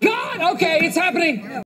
God, okay, it's happening.